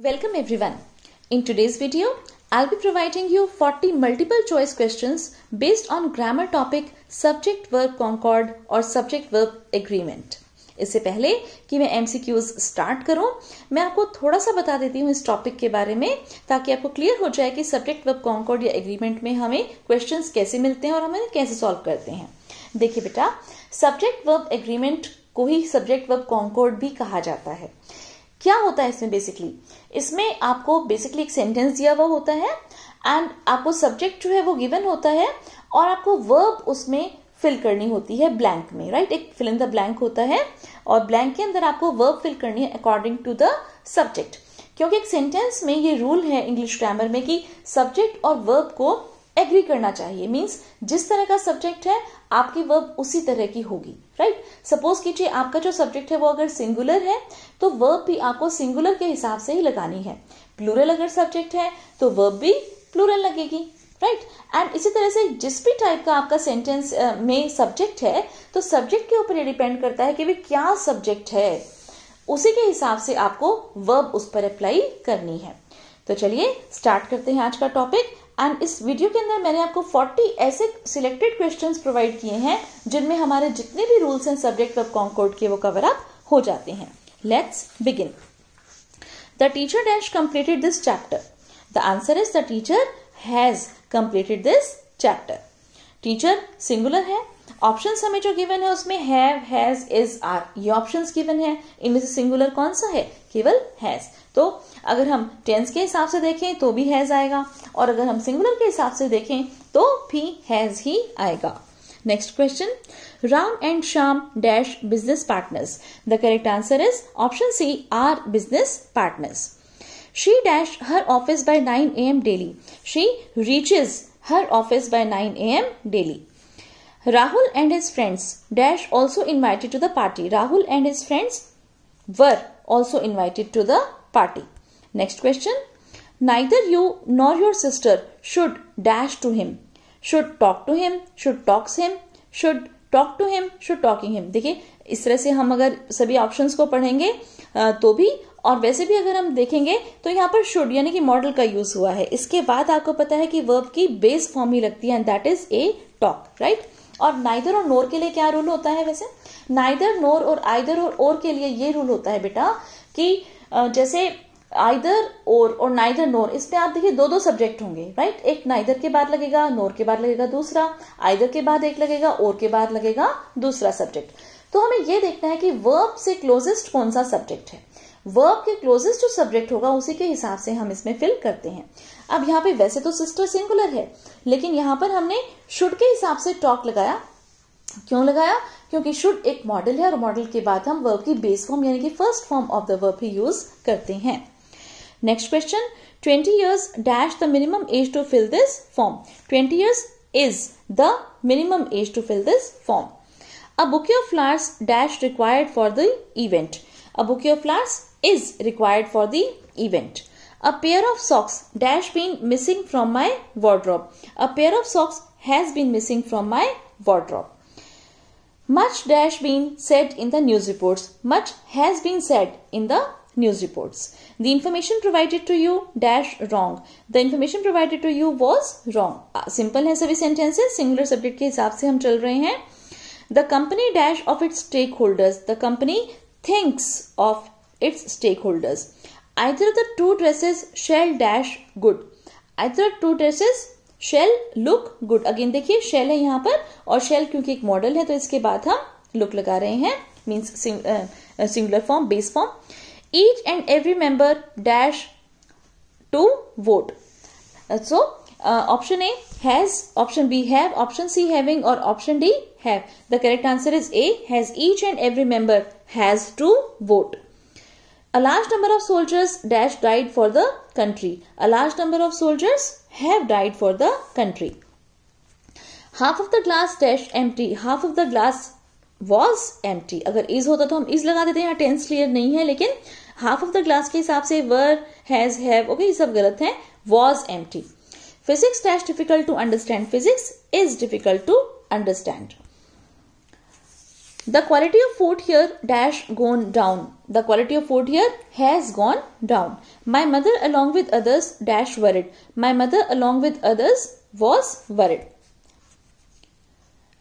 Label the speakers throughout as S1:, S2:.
S1: Welcome everyone. In today's video, I'll be providing you 40 multiple choice questions based on grammar topic subject verb concord और subject verb agreement. इससे पहले कि मैं MCQs start करूँ, मैं आपको थोड़ा सा बता देती हूँ इस टॉपिक के बारे में ताकि आपको क्लियर हो जाए कि सब्जेक्ट वर्ब कॉन्कॉर्ड या एग्रीमेंट में हमें क्वेश्चंस कैसे मिलते हैं और हम कैसे सॉल्व करते हैं देखिए बेटा सब्जेक्ट वर्ब एग्रीमेंट को ही सब्जेक्ट वर्ब कॉन्कॉर्ड भी कहा जाता है क्या होता है इसमें बेसिकली इसमें आपको बेसिकली एक सेंटेंस दिया हुआ होता है एंड आपको सब्जेक्ट जो है वो गिवन होता है, और आपको वर्ब उसमें फिल करनी होती है ब्लैंक में राइट right? एक फिल इन द ब्लैंक होता है, और ब्लैंक के अंदर आपको वर्ब फिल करनी है अकॉर्डिंग टू द सब्जेक्ट क्योंकि एक सेंटेंस में ये रूल है इंग्लिश ग्रामर में कि सब्जेक्ट और वर्ब को एग्री करना चाहिए. मीन्स जिस तरह का सब्जेक्ट है, आपकी वर्ब उसी तरह की होगी. राइट सपोज़ कीजिए आपका जो सब्जेक्ट है वो अगर सिंगुलर है तो वर्ब भी आपको सिंगुलर के हिसाब से ही लगानी है। प्लूरल अगर सब्जेक्ट है तो वर्ब भी प्लूरल लगेगी। राइट एंड इसी तरह से जिस भी टाइप का आपका सेंटेंस में सब्जेक्ट है तो सब्जेक्ट के ऊपर ये डिपेंड करता है कि वे क्या सब्जेक्ट है। उसी के हिसाब से आपको वर्ब उस पर अप्लाई करनी है। तो चलिए स्टार्ट करते हैं आज का टॉपिक एंड इस वीडियो के अंदर मैंने आपको 40 ऐसे सिलेक्टेड क्वेश्चंस प्रोवाइड किए हैं, जिनमें हमारे जितने भी rules and subject of concord के वो कवर अप हो जाते हैं। Let's begin the teacher dash completed this chapter the answer is the teacher has completed this chapter teacher singular है ऑप्शन हमें जो गिवन है उसमें हैव हैज़ इज़ आर ये ऑप्शन गिवन है। इनमें से सिंगुलर कौन सा है? केवल हैज़ तो अगर हम टेंस के हिसाब से देखें तो भी हैज़ आएगा। और अगर हम सिंगुलर के हिसाब से देखें तो भी हैज़ ही आएगा। Next question Ram and Shyam dash business partners the correct answer is option C are business partners she dash her office by 9 AM daily she reaches her office by 9 AM daily Rahul and his friends dash also invited to the party. Rahul and his friends were also invited to the party. Next question. Neither you nor your sister should dash to him. Should talk to him, should talks him, should talk to him, should talking him. देखिए इस तरह से हम अगर सभी options को पढ़ेंगे तो भी और वैसे भी अगर हम देखेंगे तो यहाँ पर शुड यानी कि मॉडल का यूज़ हुआ है इसके बाद आपको पता है कि वर्ब की बेस फॉर्म ही लगती है and that is a talk right और नाइदर और नोर के लिए क्या रूल होता है वैसे? नाइदर, नोर और आइदर और ओर के लिए ये रूल होता है बेटा कि जैसे आइदर और और नाइदर, नोर, इसमें आप देखिए दो दो सब्जेक्ट होंगे राइट एक नाइदर के बाद लगेगा, नोर के बाद लगेगा दूसरा, आइदर के बाद एक लगेगा और के बाद लगेगा दूसरा सब्जेक्ट तो हमें यह देखना है कि वर्ब से क्लोजेस्ट कौन सा सब्जेक्ट है। वर्ब के क्लोजेस्ट जो सब्जेक्ट होगा, उसी के हिसाब से हम इसमें फिल करते हैं। अब यहाँ पे वैसे तो सिस्टर सिंगुलर है, लेकिन यहाँ पर हमने शुड के हिसाब से टॉक लगाया। क्यों लगाया? क्योंकि शुड एक मॉडल है और मॉडल के बाद हम वर्ब की बेस फॉर्म यानी कि first form of the verb he use करते हैं। Next question twenty years dash the minimum age to fill this form twenty years is the minimum age to fill this form a bouquet of flowers dash required for the event A bouquet of flowers is required for the event. A pair of socks dash been missing from my wardrobe. A pair of socks has been missing from my wardrobe. Much dash been said in the news reports. Much has been said in the news reports. The information provided to you dash wrong. The information provided to you was wrong. Simple है सभी sentences. Singular subject के हिसाब से हम चल रहे हैं. The company dash of its stakeholders. The company thinks of its stakeholders. Either the two dresses shall dash good. Either two dresses shall look good. Again देखिए shall है यहाँ पर और shall क्योंकि एक मॉडल है तो इसके बाद हम look लगा रहे हैं means singular form base form each and every member dash to vote. Uh, so uh, option A has, option B have, option C having or option D have. The correct answer is A has each and has to vote. A large number of soldiers dash died for the country. A large number of soldiers have died for the country. Half of the glass dash empty. Half of the glass was empty. अगर is होता तो हम is लगा देते हैं यहाँ tense clear नहीं है लेकिन half of the glass के हिसाब से were, has, have, okay ये सब गलत है was empty. Physics dash difficult to understand. Physics is difficult to understand. The quality of food here dash gone down. The quality of food here has gone down. My mother along with others dash worried. My mother along with others was worried.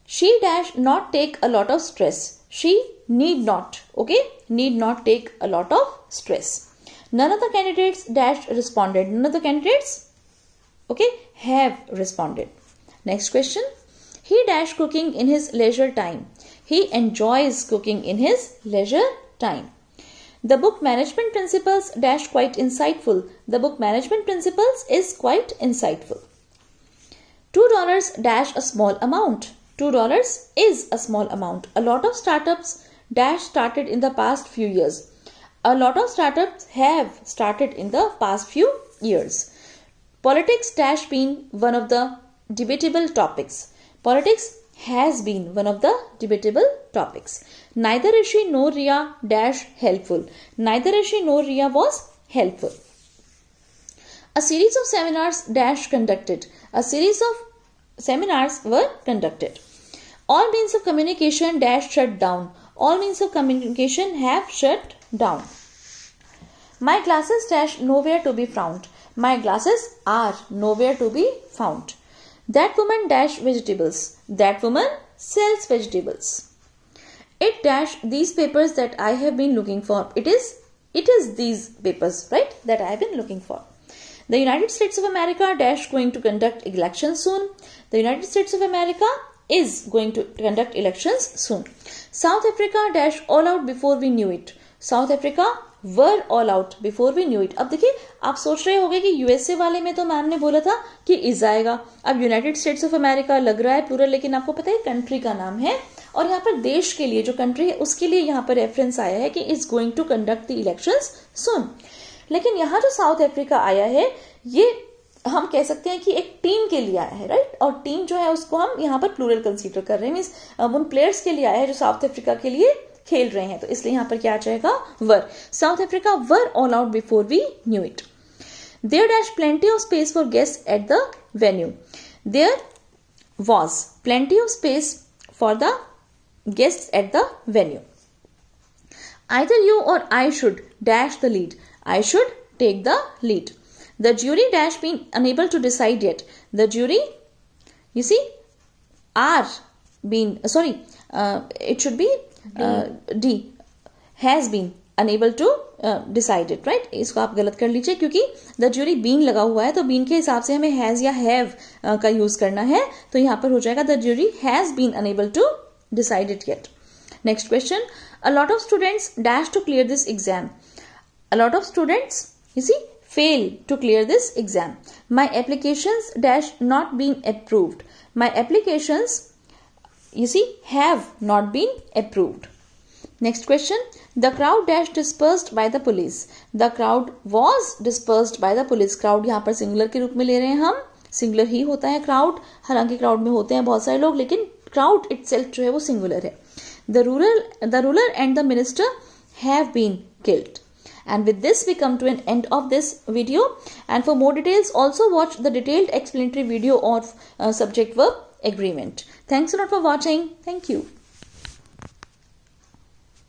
S1: She dash not take a lot of stress. She need not, okay, need not take a lot of stress. None of the candidates dash responded. None of the candidates, okay, have responded. Next question. He dash cooking in his leisure time. He enjoys cooking in his leisure time. The book Management Principles dash quite insightful. The book Management Principles is quite insightful. $2 dash a small amount. $2 is a small amount. A lot of startups dash started in the past few years. A lot of startups have started in the past few years. Politics dash been one of the debatable topics. Politics has been one of the debatable topics. Neither Rishi nor Riya dash helpful. Neither Rishi nor Riya was helpful. A series of seminars dash conducted. A series of seminars were conducted. All means of communication dash shut down. All means of communication have shut down. My glasses dash nowhere to be found. My glasses are nowhere to be found. That woman dash vegetables. That woman sells vegetables. It dash these papers that I have been looking for. It is it is these papers, right, that I have been looking for. The United States of America dash going to conduct elections soon. The United States of America is going to conduct elections soon. South Africa dash all out before we knew it. South Africa were all out before we knew it अब देखिए, आप सोच रहे होंगे कि USA वाले में तो मैम ने बोला था कि इज़ आएगा। अब यूनाइटेड स्टेट्स ऑफ़ अमेरिका लग रहा है पूरा लेकिन आपको पता है कंट्री का नाम है। और यहाँ पर देश के लिए जो कंट्री है, उसके लिए यहाँ पर रेफरेंस आया है कि is going to conduct the election सुन लेकिन यहाँ जो साउथ अफ्रीका आया है, ये हम कह सकते हैं कि एक टीम के लिए आया है राइट और टीम जो है, उसको हम यहाँ पर प्लूरल कंसीडर कर रहे हैं। मीन्स उन प्लेयर्स के लिए आया है जो साउथ अफ्रीका के लिए खेल रहे हैं। तो इसलिए यहाँ पर क्या आ जाएगा? Were. South Africa, were all out before we knew it. There dash plenty of space for guest at the venue there was plenty of space for the guest at the venue either you or I should dash the lead I should take the lead the jury dash been unable to decide yet the jury you see are been sorry. Uh, it should be the has been unable to decide it right इसको आप गलत कर लीजिए क्योंकि the jury been लगा हुआ है तो बीन के हिसाब से हमें हैज़ या हैव uh, का यूज़ करना है तो यहाँ पर हो जाएगा the jury has been unable to decide it yet next question a lot of students dash to clear this exam a lot of students you see fail to clear this exam. My applications dash not been approved. My applications you see have not been approved. Next question. The crowd dash dispersed by the police. The crowd was dispersed by the police. Crowd यहाँ पर singular के रूप में ले रहे हैं हम singular ही होता है क्राउड हालाँकि क्राउड में होते हैं बहुत सारे लोग लेकिन क्राउड इटसेल्फ जो है वो सिंगुलर है the rural the ruler and the minister have been killed and with this we come to an end of this video and for more details also watch the detailed explanatory video of uh, subject verb agreement. Thanks a lot for watching. Thank you.